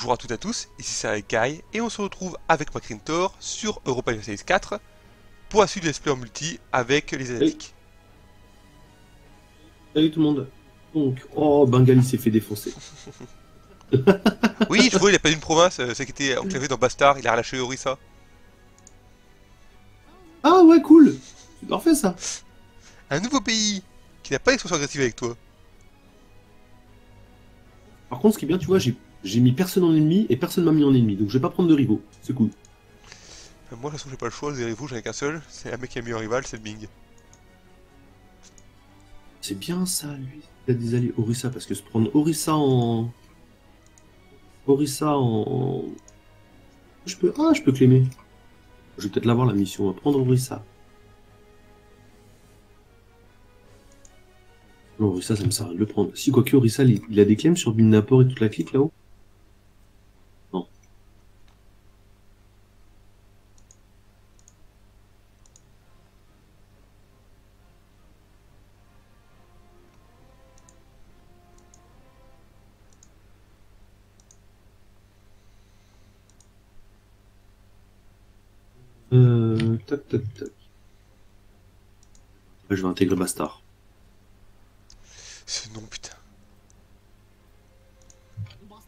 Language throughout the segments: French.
Bonjour à toutes et à tous, ici c'est Kai et on se retrouve avec Macrintor sur Europa Universalis 4 pour la suite de en multi avec les Asiatiques. Salut tout le monde. Donc, oh, Bengali s'est fait défoncer. oui, je vois, il a pas une province, euh, c'est qui était enclavé dans Bastard, il a relâché Orissa. Ah ouais, cool. C'est parfait ça. Un nouveau pays qui n'a pas d'expansion agressive avec toi. Par contre, ce qui est bien, tu vois, j'ai j'ai mis personne en ennemi et personne m'a mis en ennemi, donc je vais pas prendre de rivaux. C'est cool. Euh, moi, de toute façon, j'ai pas le choix, des rivaux, j'en ai qu'un seul. C'est un mec qui a mis un rival, c'est le Ming. C'est bien ça, lui. Il a des alliés Orissa, parce que se prendre Orissa en. Orissa en. Je peux. Ah, je peux clémer. Je vais peut-être l'avoir la mission, on va prendre Orissa. Non, Orissa, ça me sert à le prendre. Si, quoique Orissa, il a des claims sur Binnapor et toute la clique là-haut. Je vais intégrer Bastard. Ce nom, putain.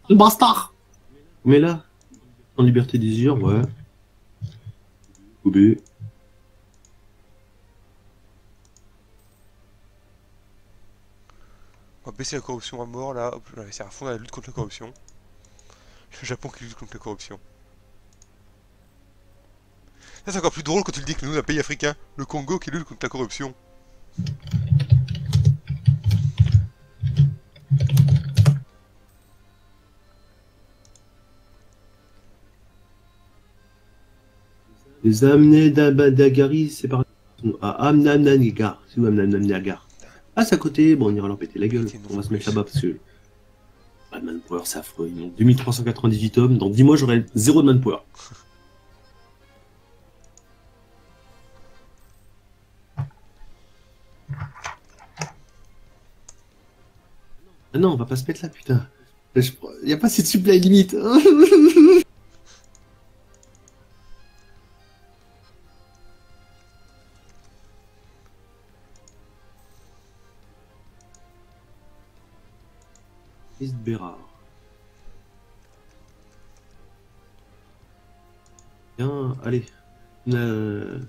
Le Bastard Mais là, en liberté désir, ouais. Kobe. On va baisser la corruption à mort là, Hop, on va essayer à fond la lutte contre la corruption. Le Japon qui lutte contre la corruption. Ça c'est encore plus drôle quand tu le dis que nous, un pays africain, le Congo qui lutte contre la corruption. Les Amnedabadagari, c'est par... À Amnanagar. C'est où Amnanagar Ah, c'est à côté. Bon, on ira leur péter la gueule. On va se mettre là-bas parce que... Ah, manpower, c'est affreux. Ils ont 2398 hommes. Dans 10 mois, j'aurai zéro de manpower. Ah non, on va pas se mettre là, putain. Je... Y a pas cette supply limite. East Bérard. Bien, allez. Euh,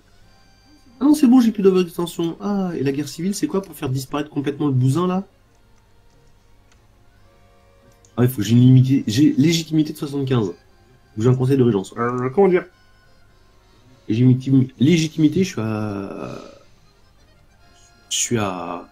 Ah non, c'est bon, j'ai plus d'extension. Ah, et la guerre civile, c'est quoi pour faire disparaître complètement le bousin là? Ah, il faut que j'ai une limité... j'ai légitimité de 75. J'ai un conseil de régence. Euh, comment dire? Légitimi- Légitimité, je suis à. Je suis à.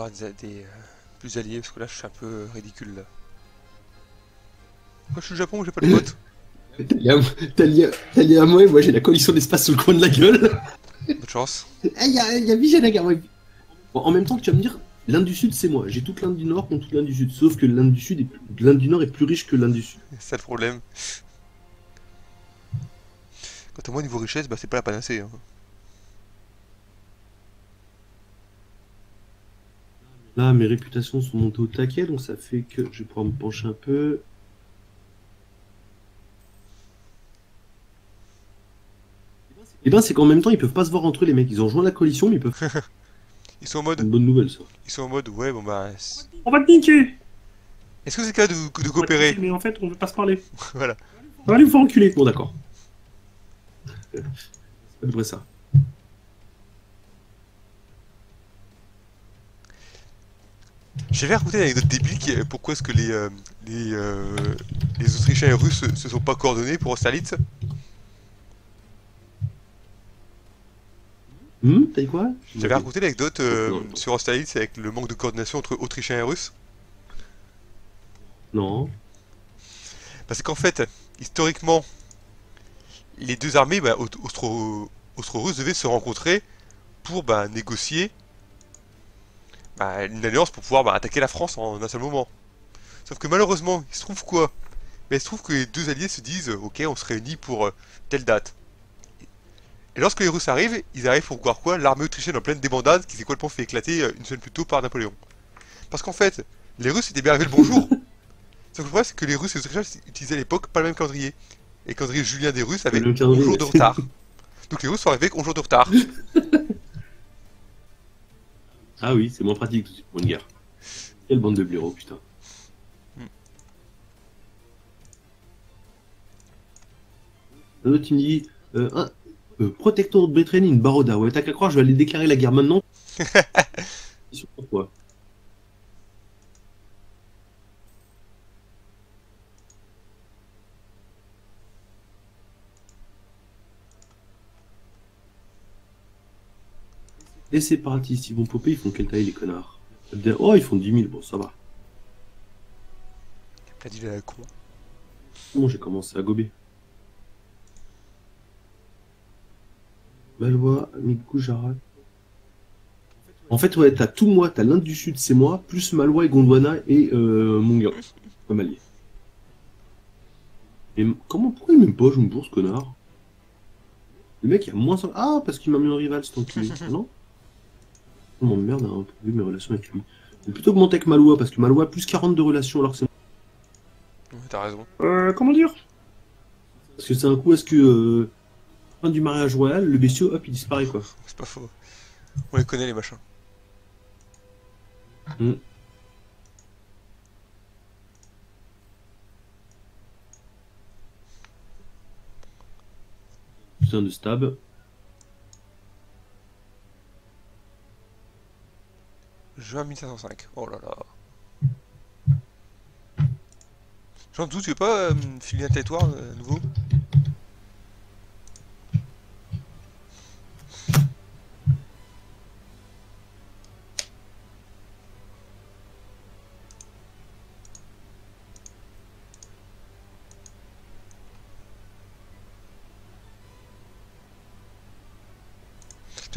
Avoir des, des, euh, plus alliés parce que là je suis un peu ridicule là. Moi je suis au Japon, j'ai pas de potes. T'as lié, à moi et moi j'ai la coalition d'espace sur le coin de la gueule. Bonne chance. Ah, il y a, y a Vijayanagar, ouais. Bon, en même temps que tu vas me dire, l'Inde du Sud c'est moi. J'ai toute l'Inde du Nord contre toute l'Inde du Sud. Sauf que l'Inde du Sud est plus- l'Inde du Nord est plus riche que l'Inde du Sud. C'est ça le problème. Quant à moi niveau richesse, bah c'est pas la panacée. Hein. Là, mes réputations sont montées au taquet, donc ça fait que je vais pouvoir me pencher un peu. Et ben, c'est qu'en même temps, ils peuvent pas se voir entre eux, les mecs. Ils ont rejoint la coalition, mais ils peuvent. Ils sont en mode, C'est une bonne nouvelle, ça. ils sont en mode, ouais bon bah. On va te niquer Est-ce que c'est le cas de, On va coopérer niquer, Mais en fait, on veut pas se parler. Voilà. Allez, vous faire enculer Bon, d'accord. C'est à peu près ça. J'avais raconté une anecdote débile qui est pourquoi est-ce que les, euh, les, euh, les Autrichiens et Russes se sont pas coordonnés pour Austerlitz. Hum, t'as dit quoi? J'avais raconté l'anecdote euh, sur Austerlitz avec le manque de coordination entre Autrichiens et Russes. Non. Parce qu'en fait, historiquement, les deux armées bah, aust- austro- austro-russes devaient se rencontrer pour bah, négocier bah, une alliance pour pouvoir bah, attaquer la France en un seul moment. Sauf que malheureusement, il se trouve quoi? Mais il se trouve que les deux alliés se disent Ok, on se réunit pour euh, telle date. Et lorsque les Russes arrivent, ils arrivent pour voir quoi? L'armée autrichienne en pleine débandade qui s'est complètement fait éclater euh, une semaine plus tôt par Napoléon. Parce qu'en fait, les Russes étaient bien arrivés le bonjour. Sauf que le problème, c'est que les Russes et les Autrichiens utilisaient à l'époque pas le même calendrier. Et le calendrier julien des Russes avait Le même 11 calendrier, jours de retard. Donc les Russes sont arrivés avec 11 jours de retard. Ah oui, c'est moins pratique tout de suite pour une guerre. Quelle bande de blaireaux, putain. Hmm. Un autre, il me dit euh, un, euh, Protector de Training, Baroda. Ouais, t'as qu'à croire, je vais aller déclarer la guerre maintenant. Sur pourquoi Les séparatistes, ils vont popper, ils font quelle taille les connards? Oh, ils font 10 000, bon, ça va. T'as dit la con. Bon, j'ai commencé à gober. Valois, Mikou, Jarat. En fait, ouais, t'as tout moi, t'as l'Inde du Sud, c'est moi, plus Malois et Gondwana et euh, Monguin, comme allié. M- comment, pourquoi il m'aime pas, je me bourse, connard? Le mec, il a moins... Ah, parce qu'il m'a mis en rival, cet enculé, non? Je m'emmerde à improuver mes relations avec lui. J'ai plutôt augmenté avec Malois, parce que Malois a plus 40 de relations, alors que c'est... Ouais, T'as raison. Euh, comment dire? Parce que c'est un coup, est-ce que... Euh, fin du mariage royal, le bestiau, hop, il disparaît, quoi. C'est pas faux. On les connaît les machins. Mm. Putain de stab. Juin 1505. Oh là là. Jean Dou, tu veux pas filer un territoire euh, nouveau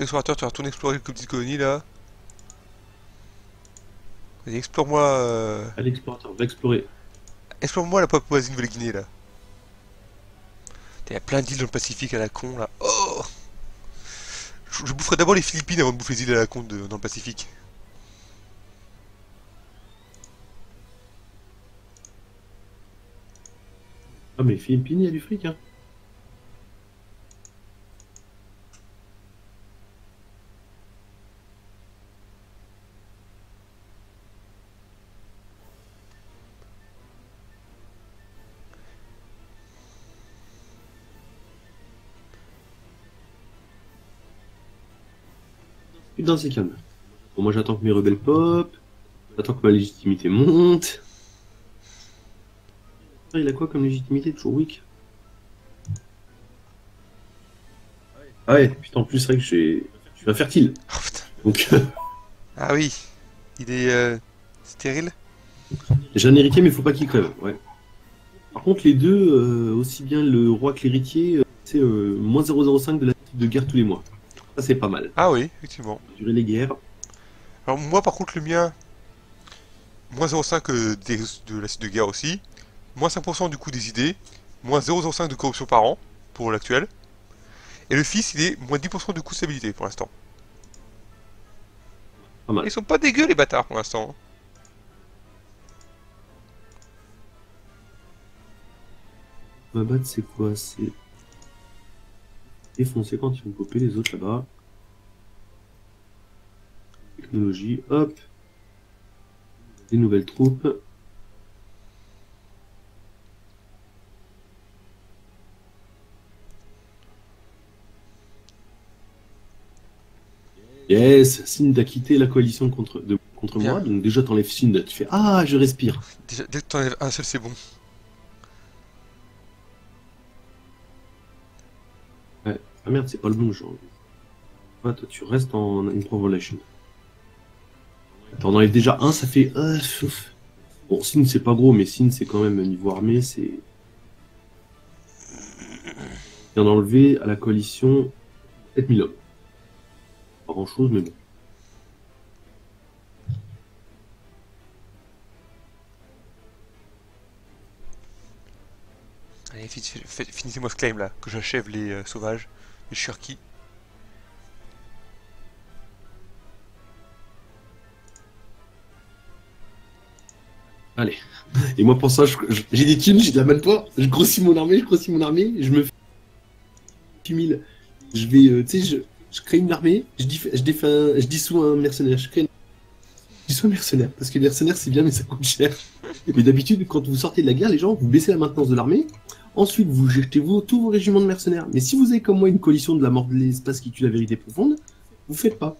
explorateur, tu vas retourner explorer quelques petites colonies là. Vas-y, explore-moi. euh, Allez, explorateur, va explorer. Explore-moi la Papouasie-Nouvelle-Guinée là. Il y a plein d'îles dans le Pacifique à la con là. Oh je, je boufferai d'abord les Philippines avant de bouffer les îles à la con de- dans le Pacifique. Ah, mais Philippines, il y a du fric, hein. Putain, c'est calme. Bon, moi j'attends que mes rebelles pop. J'attends que ma légitimité monte. Ah, Il a quoi comme légitimité Toujours weak? Ah ouais, putain, en plus, c'est vrai que je suis infertile. Oh. Donc, Ah oui. Il est euh, stérile? j'ai un héritier, mais faut pas qu'il crève. Ouais. Par contre, les deux, euh, aussi bien le roi que l'héritier, euh, c'est euh, moins 0,05 de la de guerre tous les mois. Ça, c'est pas mal. Ah oui, effectivement. Durer les guerres. Alors moi par contre le mien, moins 0,5 euh, des- de la suite de guerre aussi, moins 5% du coût des idées, moins 0,05 de corruption par an pour l'actuel, et le fils il est moins 10% du coût de stabilité pour l'instant. Pas mal. Ils sont pas dégueux les bâtards pour l'instant. hein. Ma batte, c'est quoi? C'est défoncer quand ils vont popper les autres là-bas. Technologie, hop. Des nouvelles troupes. Yes, signe quitté la coalition contre, de, contre Bien. moi, donc déjà t'enlèves Sin, tu fais Ah, je respire. Déjà, dès que t'enlèves un seul, c'est bon. Ah merde, c'est pas le bon genre. Ouais, toi tu restes en Improve Relation. T'en enlèves déjà un, ça fait. Ah, ouf. Bon, Sin c'est pas gros, mais Sin c'est quand même niveau armée, c'est. On a enlevé à la coalition 7000 hommes. Pas grand chose, mais bon. Finissez-moi ce claim là, que j'achève les euh, sauvages, les Shurki. Et moi pour ça, j'ai des thunes, j'ai de la manpower, je grossis mon armée, je grossis mon armée, je me fais 8000. Je vais, euh, tu sais, je, crée une armée, je, dis, je, défais un- je dissous un mercenaire, je crée une... Je dissous mercenaire, parce que les mercenaires c'est bien mais ça coûte cher. Mais d'habitude, quand vous sortez de la guerre, les gens, vous baissez la maintenance de l'armée, ensuite vous jetez vous, tous vos régiments de mercenaires. Mais si vous avez comme moi une coalition de la mort de l'espace qui tue la vérité profonde, vous faites pas.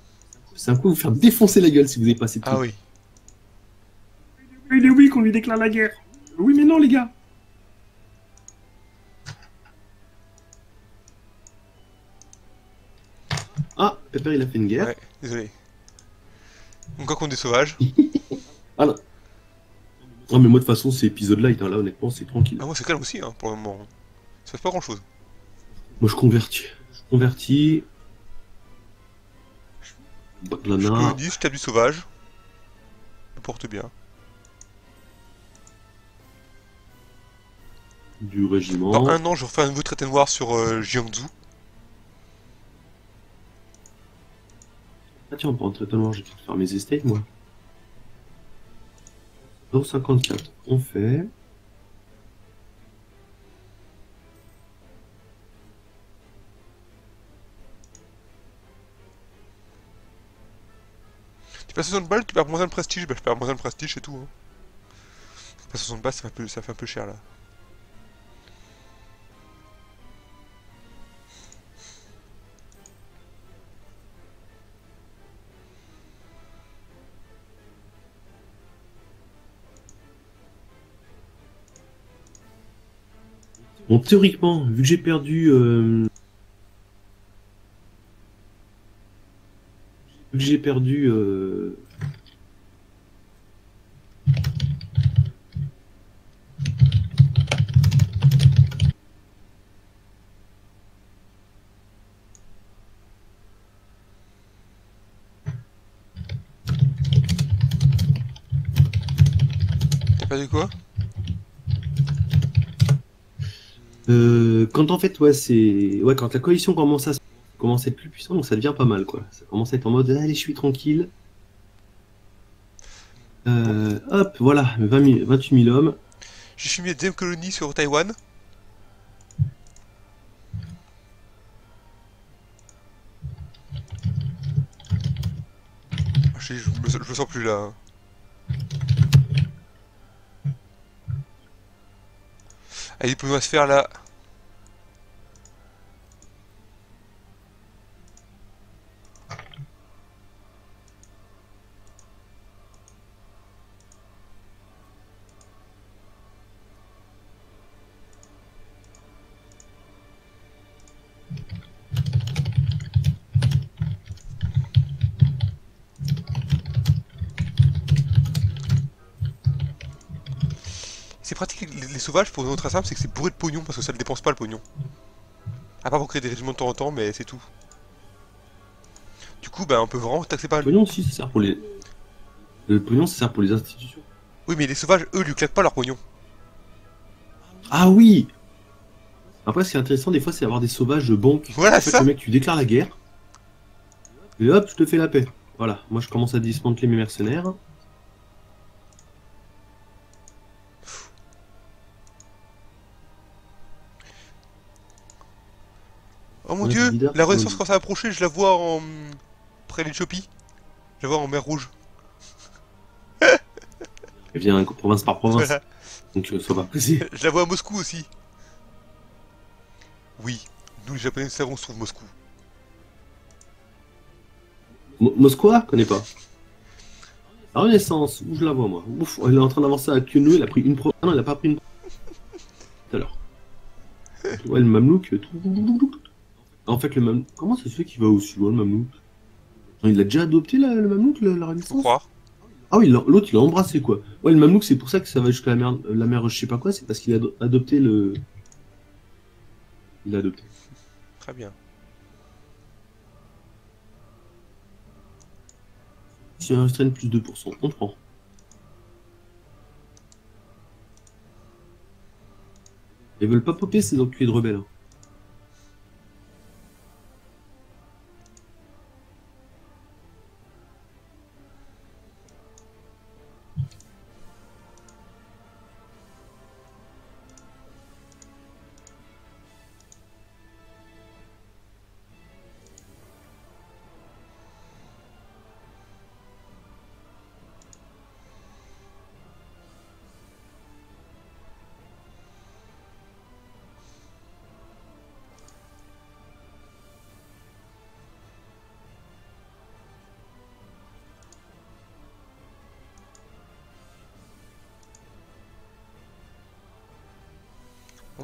C'est un coup vous faire défoncer la gueule si vous avez pas assez de Ah oui. Il est oui qu'on lui déclare la guerre. Oui, mais non, les gars. Ah, Pepper il a fait une guerre. Ouais, désolé. Donc quand on est sauvages, Non mais moi de toute façon c'est épisode light, hein, là honnêtement c'est tranquille. ah moi c'est calme aussi hein, pour le moment. Ça fait pas grand chose. Moi je convertis. Je convertis. Je Baklana, colonise, je tape du sauvage. Je porte bien. du régiment. Dans un an, je refais un nouveau traité noir sur euh, Jiangsu. Ah tiens, on peut rentrer tellement, j'ai faire mes estates moi. 0,54, on fait. Tu passes 60 balles, tu perds moins un prestige, bah je perds moins un prestige, c'est tout. Hein. Tu passes 60 balles, ça fait, un peu, ça fait un peu cher là. Bon, théoriquement, vu que j'ai perdu. euh, que j'ai perdu. euh, T'as perdu quoi Euh, quand en fait, ouais, c'est. Ouais, quand la coalition commence à, commence à être plus puissante, donc ça devient pas mal, quoi. Ça commence à être en mode, allez, je suis tranquille. Euh, hop, voilà, 20 000 28 000 hommes. J'ai fumé la deuxième colonie sur Taïwan. Ah, Je, me, sens plus là. hein. Allez, nous se faire là. Pratique les, les sauvages pour une autre simple, c'est que c'est bourré de pognon parce que ça ne dépense pas le pognon. À part pour créer des régiments de temps en temps, mais c'est tout. Du coup, bah, on peut vraiment taxer pas Le pognon aussi, ça sert pour les. Le pognon, ça sert pour les institutions. Oui, mais les sauvages, eux, lui claquent pas leur pognon. Ah oui Après, ce qui est intéressant, des fois, c'est avoir des sauvages de banque. Voilà, en fait, ça. le mec, tu déclares la guerre. Et hop, je te fais la paix. Voilà, moi, je commence à dismanteler mes mercenaires. Oh mon dieu, leader, la Renaissance quand ça approcher, je la vois en... près l'Éthiopie. Je la vois en mer Rouge. Elle vient province par province. Voilà. Donc, euh, sois pas pressé. Je la vois à Moscou aussi. Oui, nous les Japonais savons se trouve Moscou. Mo- Moscou, connais pas. La Renaissance, où je la vois moi? Ouf, il est en train d'avancer à Kyonu, il a pris une pro. Ah non, il a pas pris une pro. Tout à l'heure. Ouais, le Mamelouk. tout- En fait, le Mamelouk. Comment ça se fait qu'il va aussi loin, le Genre, Il a déjà adopté la- le Mamelouk, la, la Faut croire. Ah oui, l'autre il a embrassé quoi. Ouais, le Mamelouk, c'est pour ça que ça va jusqu'à la mer, la mer je sais pas quoi, c'est parce qu'il a ado- adopté le. Il a adopté. Très bien. Si un restreint plus 2%, on prend. Ils veulent pas popper ces enculés de rebelles.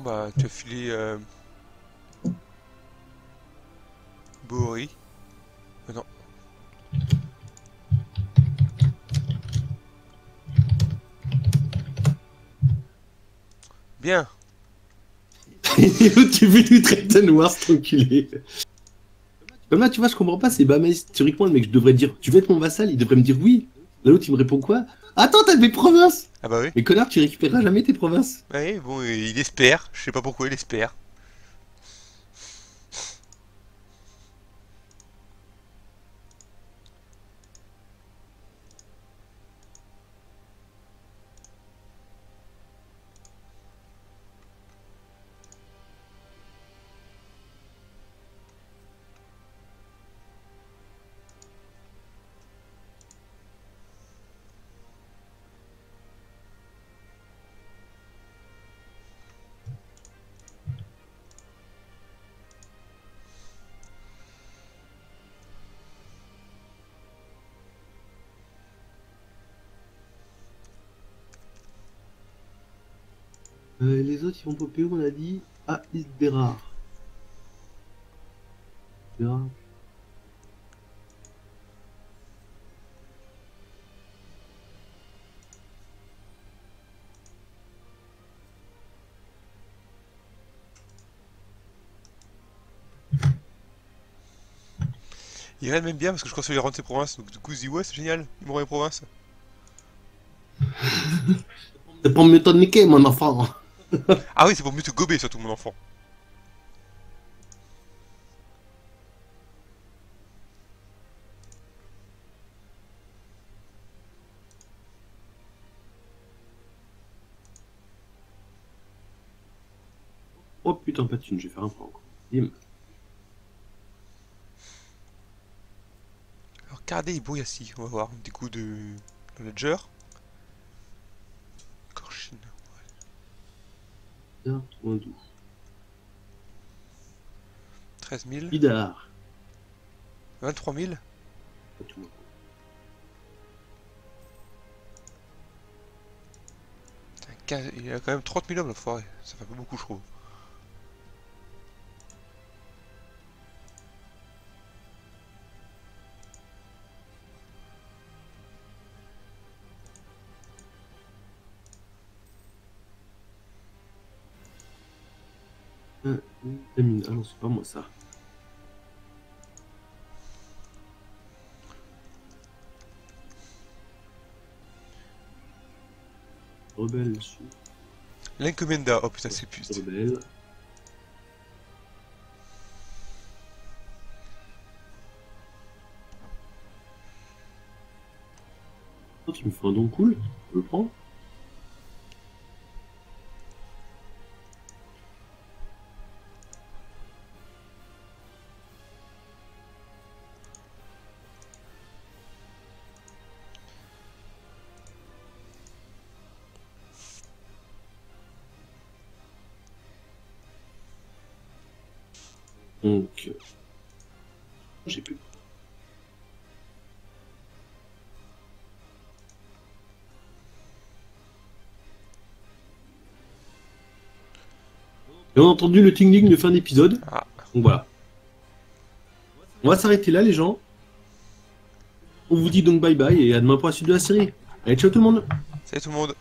Bah, tu as filé euh... Non. Bien. Tu veux du Triton Wars, cet enculé. Là, tu vois, je comprends pas, c'est Bamais. Théoriquement, le mec, je devrais dire, tu veux être mon vassal Il devrait me dire oui. L'autre, il me répond quoi? Attends, t'as des provinces Ah bah oui. Mais connard, tu récupéreras jamais tes provinces. Ouais, bon, il espère. Je sais pas pourquoi il espère. Euh, les autres, ils vont popper où, on a dit Ah, Isberar. Isberar. Il m'aime bien parce que je conseille de rendre ses provinces. Donc du coup, je dis ouais, c'est génial. Il me rend les provinces. C'est pour me niquer, mon enfant. Ah oui, c'est pour mieux te gober surtout, mon enfant. Oh putain, pas de thune, je vais faire un point encore. Bim. Alors, Cardé et Boyassi, on va voir. Petit coup de, de Ledger. Moins doux. 13 000. Bidar. 23 000. Pas tout le monde. Putain, 15 Il a quand même 30 000 hommes, l'enfoiré. Ça fait pas beaucoup, je trouve. Ah, Tamine. Ah non, c'est pas moi ça. Rebelle. L'Encomenda. Oh putain, c'est putain. Rebelle. Oh, tu me fais un don cool Je le prends. Donc, euh, j'ai plus. Et on a entendu le ting-ling de fin d'épisode. Ah. Donc voilà. On va s'arrêter là, les gens. On vous dit donc bye bye et à demain pour la suite de la série. Allez, ciao tout le monde. Salut tout le monde.